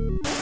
you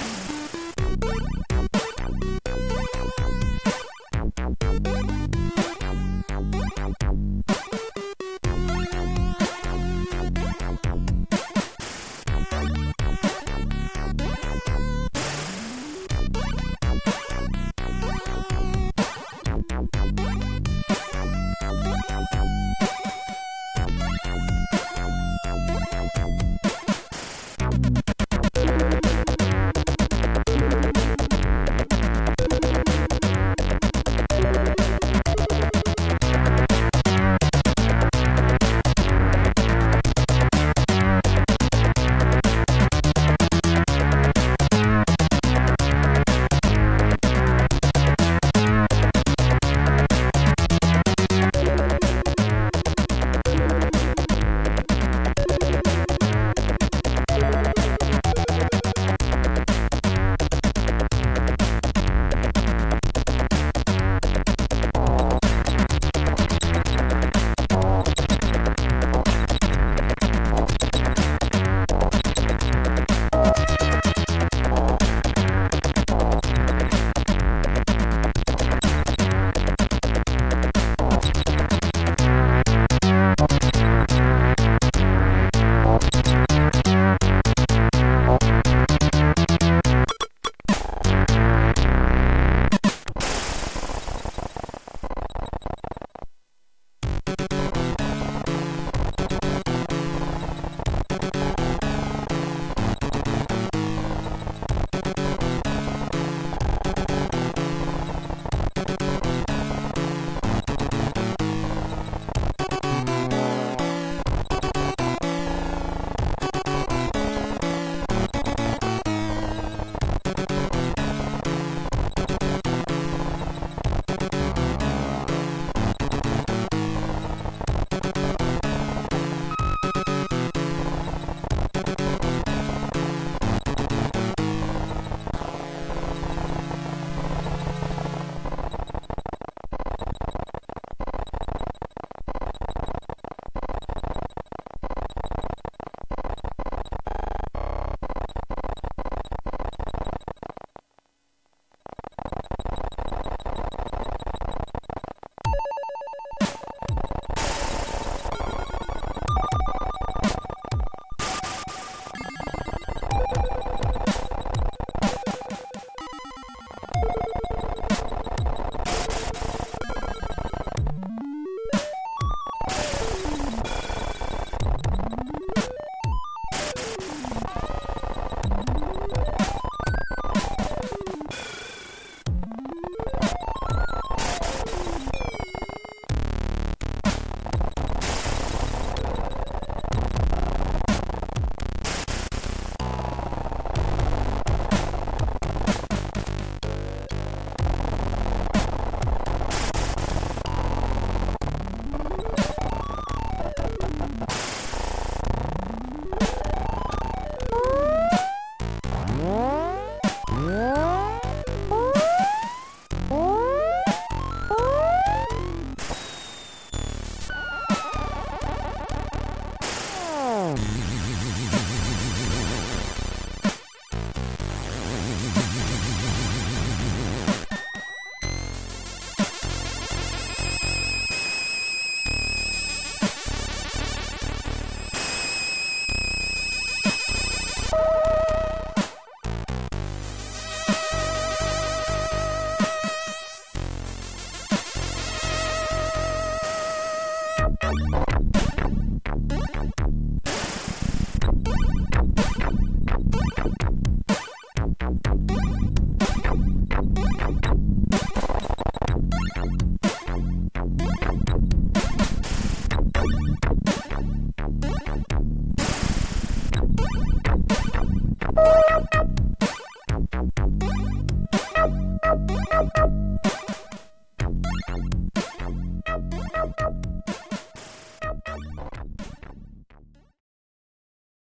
you